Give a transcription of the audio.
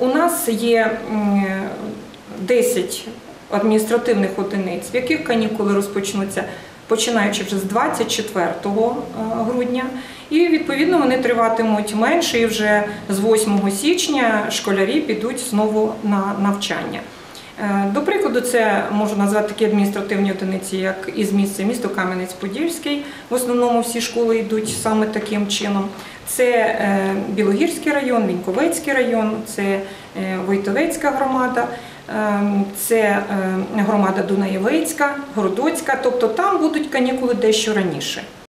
У нас є 10 адміністративних одиниць, в яких канікули розпочнуться починаючи вже з 24 грудня, і відповідно вони триватимуть менше. І вже з 8 січня школярі підуть знову на навчання. Е, До прикладу, це можу назвати такі адміністративні одиниці, як із місця місто Кам'янець-Подільський. В основному всі школи йдуть саме таким чином. Це е, Білогірський район, Віньковецький район, це е, Войтовецька громада, це громада Дунаєвецька, Городоцька. Тобто там будуть канікули дещо раніше.